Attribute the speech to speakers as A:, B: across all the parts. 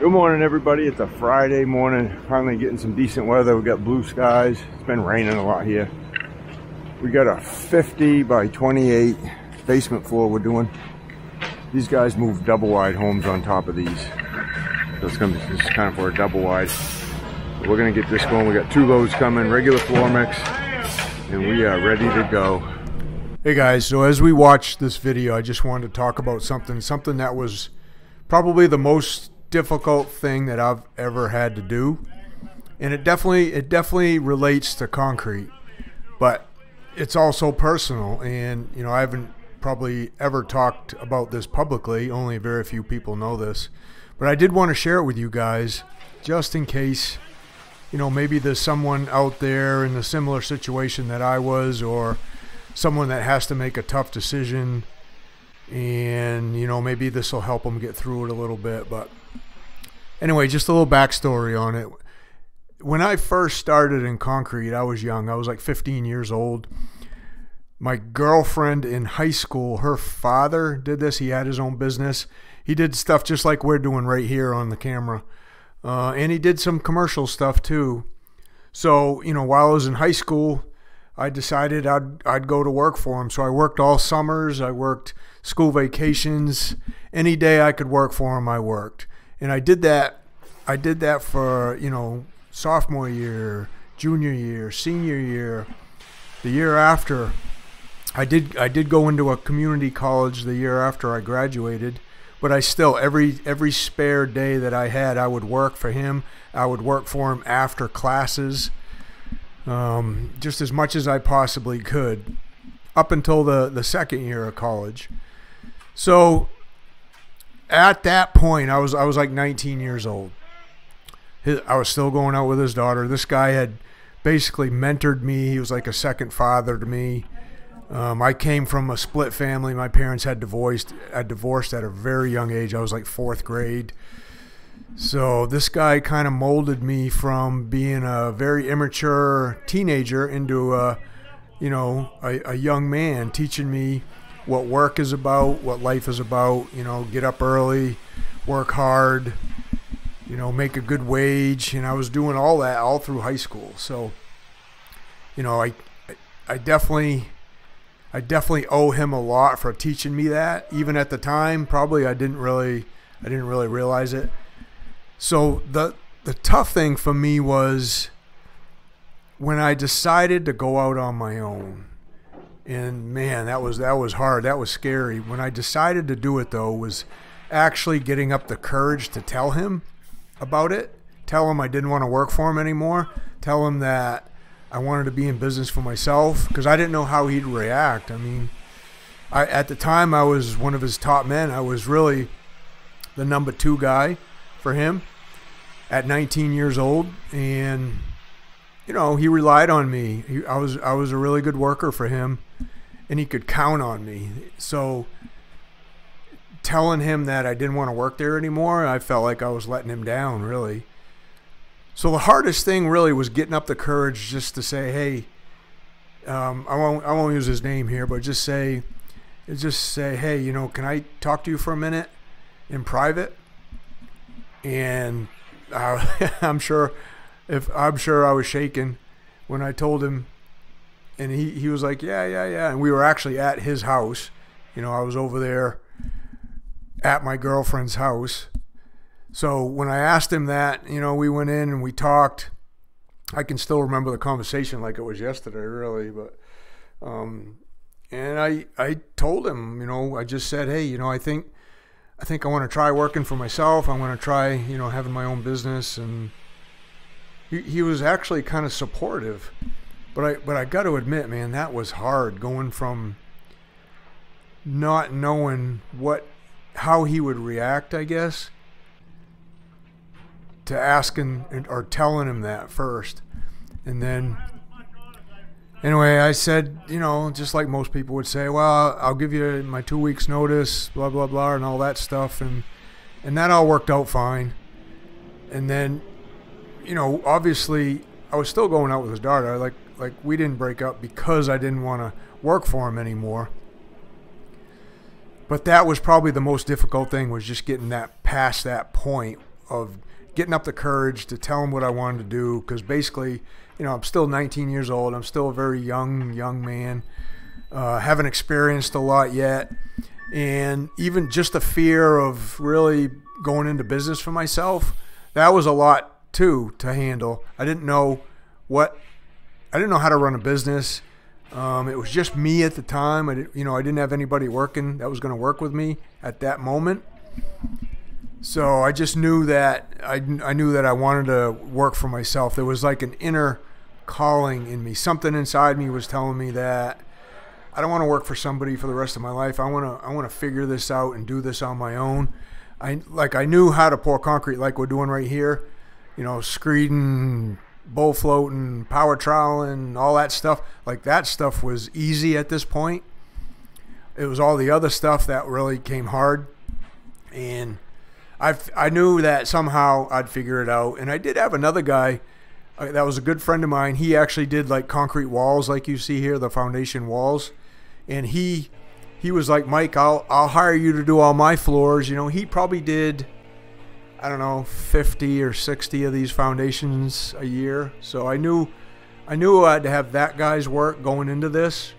A: Good morning, everybody. It's a Friday morning. Finally getting some decent weather. We've got blue skies. It's been raining a lot here. We got a 50 by 28 basement floor we're doing. These guys move double wide homes on top of these. So it's gonna this is kind of for a double wide. We're gonna get this going. We got two loads coming, regular floor mix, and we are ready to go. Hey guys, so as we watch this video, I just wanted to talk about something, something that was probably the most difficult thing that I've ever had to do. And it definitely it definitely relates to concrete. But it's also personal and you know, I haven't probably ever talked about this publicly, only very few people know this. But I did want to share it with you guys just in case you know, maybe there's someone out there in a similar situation that I was or someone that has to make a tough decision and you know maybe this will help them get through it a little bit but anyway, just a little backstory on it. When I first started in concrete, I was young. I was like 15 years old. My girlfriend in high school, her father did this. He had his own business. He did stuff just like we're doing right here on the camera. Uh, and he did some commercial stuff too. So, you know, while I was in high school, I decided I'd, I'd go to work for him. So I worked all summers. I worked school vacations. Any day I could work for him, I worked and I did that. I did that for you know sophomore year, junior year, senior year, the year after. I did I did go into a community college the year after I graduated, but I still every every spare day that I had I would work for him. I would work for him after classes, um, just as much as I possibly could, up until the the second year of college. So at that point, I was I was like 19 years old. His, I was still going out with his daughter. This guy had basically mentored me. He was like a second father to me. Um, I came from a split family. My parents had divorced. Had divorced at a very young age. I was like fourth grade. So this guy kind of molded me from being a very immature teenager into a, you know, a, a young man, teaching me what work is about, what life is about. You know, get up early, work hard, you know, make a good wage. And I was doing all that all through high school. So, you know, I, I definitely, I definitely owe him a lot for teaching me that. Even at the time, probably I didn't really, I didn't really realize it. So the the tough thing for me was when I decided to go out on my own and man, that was that was hard. That was scary. When I decided to do it though, was actually getting up the courage to tell him about it. Tell him I didn't want to work for him anymore. Tell him that I wanted to be in business for myself because I didn't know how he'd react. I mean, I at the time I was one of his top men. I was really the number two guy for him at 19 years old, and you know he relied on me. He, I was I was a really good worker for him and he could count on me. So telling him that I didn't want to work there anymore, I felt like I was letting him down, really. So the hardest thing really was getting up the courage just to say, "Hey, um, I won't I won't use his name here, but just say, just say, hey, you know, can I talk to you for a minute in private?" And uh, I'm sure if I'm sure I was shaking when I told him and he, he was like, yeah, yeah, yeah. And we were actually at his house. You know, I was over there at my girlfriend's house. So when I asked him that, you know, we went in and we talked. I can still remember the conversation like it was yesterday, really. But, um, and I, I told him, you know, I just said, hey, you know, I think, I think I want to try working for myself. I want to try, you know, having my own business. And he, he was actually kind of supportive. But I but I got to admit, man, that was hard going from not knowing what how he would react, I guess, to asking or telling him that first. And then anyway, I said, you know, just like most people would say, well, I'll give you my 2 weeks notice, blah blah blah and all that stuff and and that all worked out fine. And then you know, obviously I was still going out with his daughter. Like like we didn't break up because I didn't want to work for him anymore. But that was probably the most difficult thing was just getting that past that point of getting up the courage to tell him what I wanted to do because basically, you know, I'm still 19 years old. I'm still a very young young man. Uh, haven't experienced a lot yet, and even just the fear of really going into business for myself, that was a lot too to handle. I didn't know what I didn't know how to run a business. Um, it was just me at the time. I did, you know I didn't have anybody working that was going to work with me at that moment. So I just knew that I, I knew that I wanted to work for myself. There was like an inner calling in me. Something inside me was telling me that I don't want to work for somebody for the rest of my life. I want to I want to figure this out and do this on my own. I like I knew how to pour concrete like we're doing right here. You know, screeding, bull floating, power troweling, all that stuff. Like that stuff was easy at this point. It was all the other stuff that really came hard. And I I knew that somehow I'd figure it out. And I did have another guy uh, that was a good friend of mine. He actually did like concrete walls, like you see here, the foundation walls. And he he was like, Mike, I'll I'll hire you to do all my floors. You know, he probably did. I don't know, 50 or 60 of these foundations a year. So I knew I knew I had to have that guy's work going into this.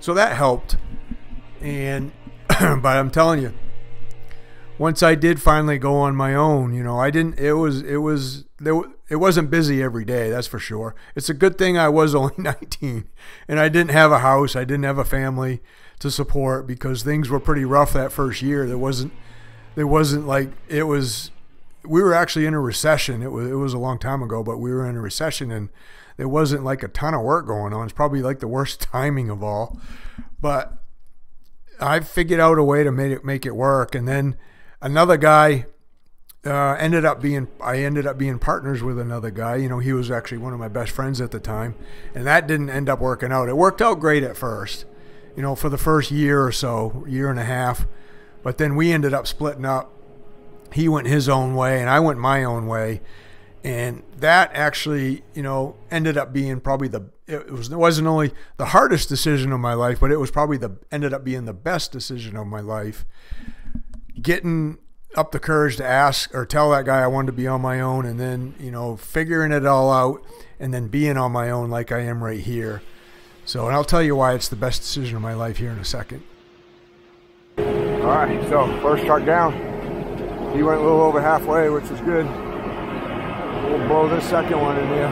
A: So that helped. And but I'm telling you, once I did finally go on my own, you know, I didn't. It was it was there. It wasn't busy every day, that's for sure. It's a good thing I was only 19, and I didn't have a house. I didn't have a family to support because things were pretty rough that first year. There wasn't there wasn't like it was. We were actually in a recession. It was it was a long time ago, but we were in a recession and there wasn't like a ton of work going on. It's probably like the worst timing of all, but I figured out a way to make it make it work, and then another guy uh, ended up being I ended up being partners with another guy. You know, he was actually one of my best friends at the time, and that didn't end up working out. It worked out great at first, you know, for the first year or so, year and a half, but then we ended up splitting up. He went his own way, and I went my own way, and that actually, you know, ended up being probably the it was it wasn't only the hardest decision of my life, but it was probably the ended up being the best decision of my life getting up the courage to ask or tell that guy I wanted to be on my own and then, you know, figuring it all out and then being on my own like I am right here. So, and I'll tell you why it's the best decision of my life here in a second.
B: All right, so first truck down. He went a little over halfway, which was good. We'll blow this second one in here.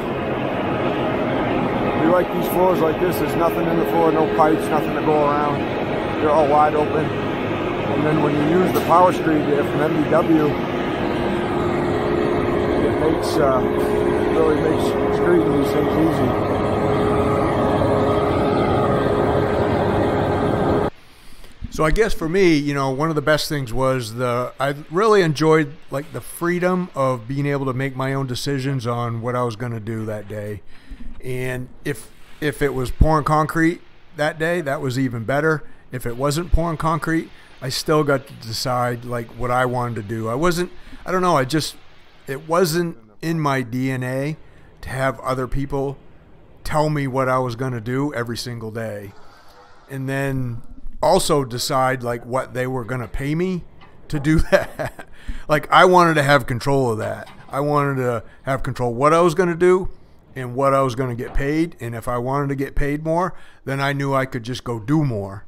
B: We like these floors like this. There's nothing in the floor, no pipes, nothing to go around. They're all wide open. And then when you use the power screed there from MBW, it makes, uh, really makes screeding these things easy.
A: So I guess for me, you know, one of the best things was the I really enjoyed like the freedom of being able to make my own decisions on what I was going to do that day. And if if it was pouring concrete that day, that was even better. If it wasn't pouring concrete, I still got to decide like what I wanted to do. I wasn't I don't know, I just it wasn't in my DNA to have other people tell me what I was going to do every single day. And then also decide like what they were going to pay me to do that. like I wanted to have control of that. I wanted to have control what I was going to do and what I was going to get paid. And if I wanted to get paid more, then I knew I could just go do more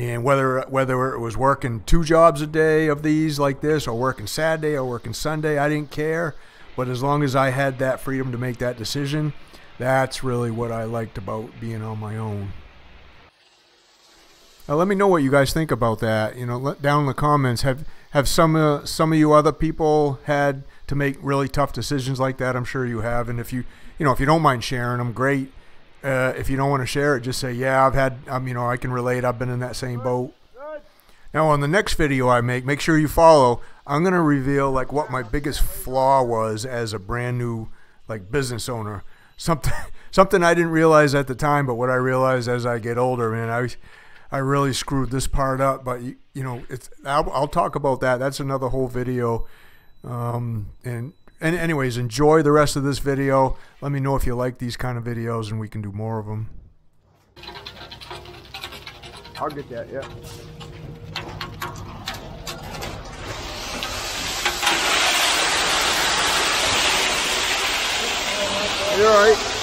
A: and whether whether it was working two jobs a day of these like this or working Saturday or working Sunday, I didn't care. But as long as I had that freedom to make that decision, that's really what I liked about being on my own. Let me know what you guys think about that. You know, down in the comments, have have some uh, some of you other people had to make really tough decisions like that? I'm sure you have. And if you you know if you don't mind sharing them, great. Uh, if you don't want to share it, just say, yeah, I've had, um, you know, I can relate. I've been in that same boat. Now, on the next video I make, make sure you follow. I'm going to reveal like what my biggest flaw was as a brand new like business owner. Something, something I didn't realize at the time, but what I realized as I get older, man, I, I really screwed this part up. But you, you know, it's I'll, I'll, talk about that. That's another whole video. Um, and and anyways, enjoy the rest of this video. Let me know if you like these kind of videos, and we can do more of them.
B: I'll get that. Yeah. You're all right.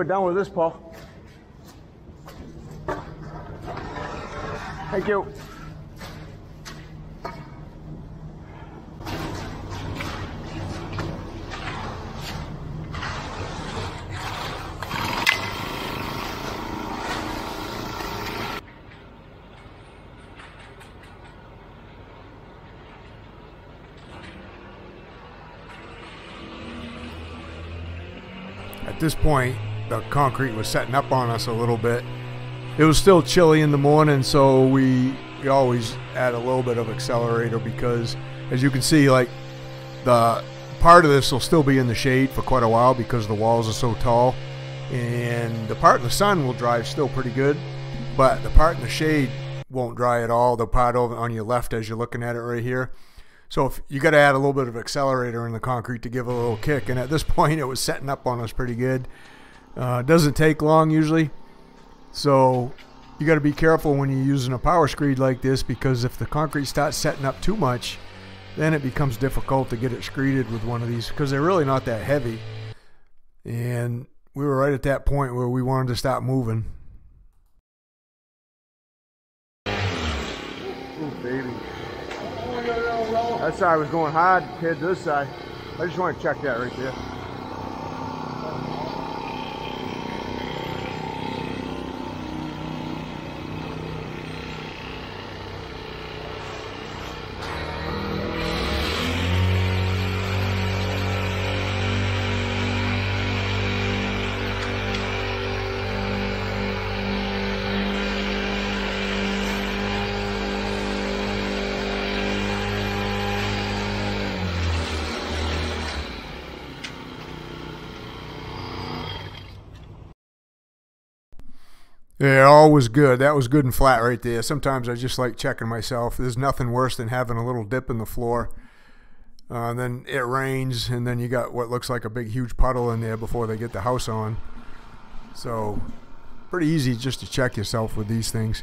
B: We're done with this, Paul. Thank you.
A: At this point, the concrete was setting up on us a little bit. It was still chilly in the morning, so we, we always add a little bit of accelerator because, as you can see, like the part of this will still be in the shade for quite a while because the walls are so tall, and the part in the sun will dry still pretty good, but the part in the shade won't dry at all. The part over on your left, as you're looking at it right here. So if you got to add a little bit of accelerator in the concrete to give a little kick, and at this point it was setting up on us pretty good. Uh, it doesn't take long usually, so you got to be careful when you're using a power screed like this because if the concrete starts setting up too much, then it becomes difficult to get it screeded with one of these because they're really not that heavy. And we were right at that point where we wanted to stop moving.
B: Oh, baby. That side was going hard compared to this side. I just want to check that right there.
A: Yeah, all was good. That was good and flat right there. Sometimes I just like checking myself. There's nothing worse than having a little dip in the floor. Uh, then it rains, and then you got what looks like a big, huge puddle in there before they get the house on. So, pretty easy just to check yourself with these things.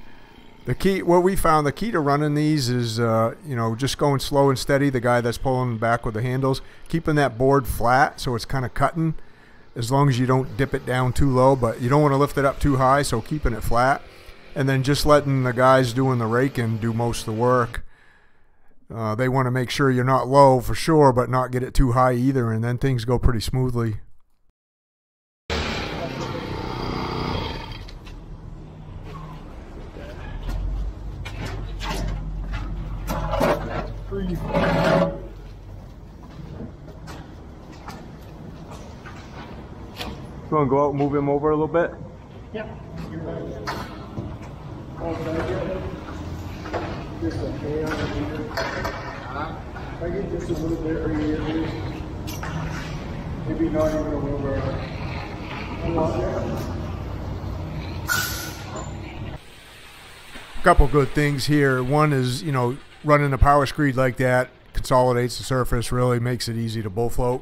A: The key, what we found, the key to running these is, uh, you know, just going slow and steady. The guy that's pulling back with the handles, keeping that board flat so it's kind of cutting as long as you don't dip it down too low, but you don't want to lift it up too high, so keeping it flat. And then just letting the guys doing the raking do most of the work. Uh, they want to make sure you're not low for sure, but not get it too high either, and then things go pretty smoothly.
B: You want to go out and move him over a little bit?
C: Yep.
A: A I get just a little bit right. Maybe not even a little bit. Couple good things here. One is, you know, running a power screed like that consolidates the surface, really makes it easy to bull float.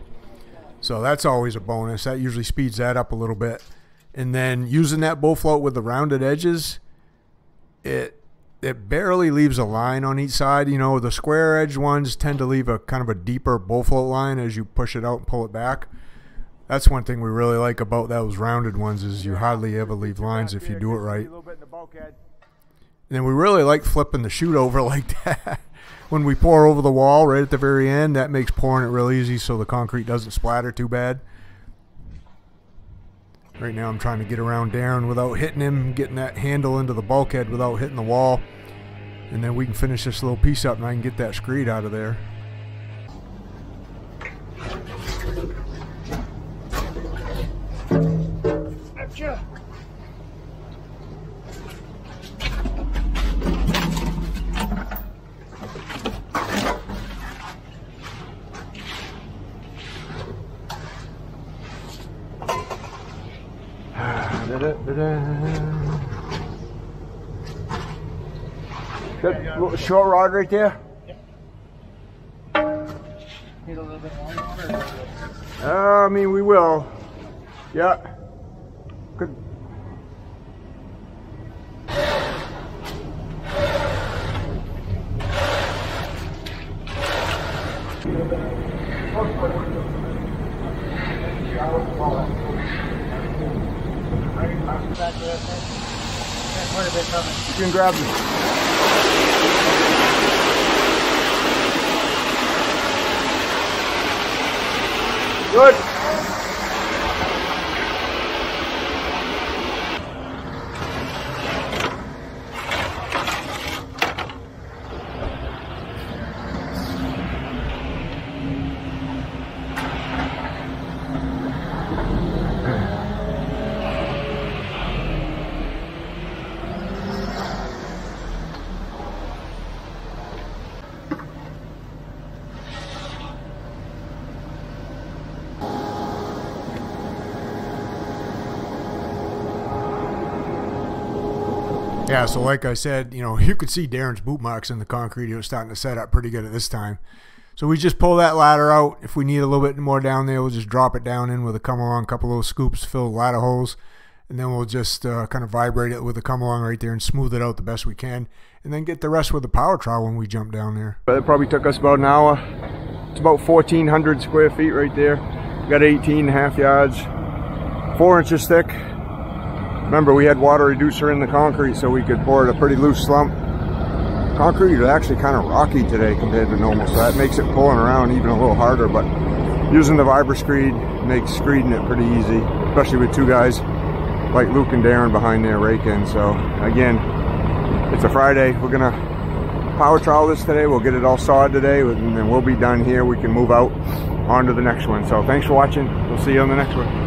A: So that's always a bonus. That usually speeds that up a little bit. And then using that bull float with the rounded edges, it it barely leaves a line on each side. You know, the square edge ones tend to leave a kind of a deeper bull float line as you push it out and pull it back. That's one thing we really like about those rounded ones is you hardly ever leave lines if you do it right. And then we really like flipping the chute over like that. When we pour over the wall right at the very end, that makes pouring it real easy so the concrete doesn't splatter too bad. Right now I'm trying to get around Darren without hitting him, getting that handle into the bulkhead without hitting the wall. And then we can finish this little piece up and I can get that screed out of there.
B: Short rod right there?
C: Need a little bit water.
B: Uh, I mean, we will. Yeah. Good. You can grab this. Good.
A: Yeah, so like I said, you know, you could see Darren's boot marks in the concrete. He was starting to set up pretty good at this time. So we just pull that ladder out. If we need a little bit more down there, we'll just drop it down in with a come along, couple little scoops, fill the ladder holes, and then we'll just uh, kind of vibrate it with a come along right there and smooth it out the best we can, and then get the rest with the power trowel when we jump down there.
B: But it probably took us about an hour. It's about 1,400 square feet right there. We got 18 and a half yards, four inches thick. Remember, we had water reducer in the concrete so we could pour it a pretty loose slump. Concrete is actually kind of rocky today compared to normal, so that makes it pulling around even a little harder. But using the Vibra Screed makes screeding it pretty easy, especially with two guys like Luke and Darren behind there raking. So again, it's a Friday. We're gonna power trowel this today. We'll get it all sawed today, and then we'll be done here. We can move out on to the next one. So thanks for watching. We'll see you on the next one.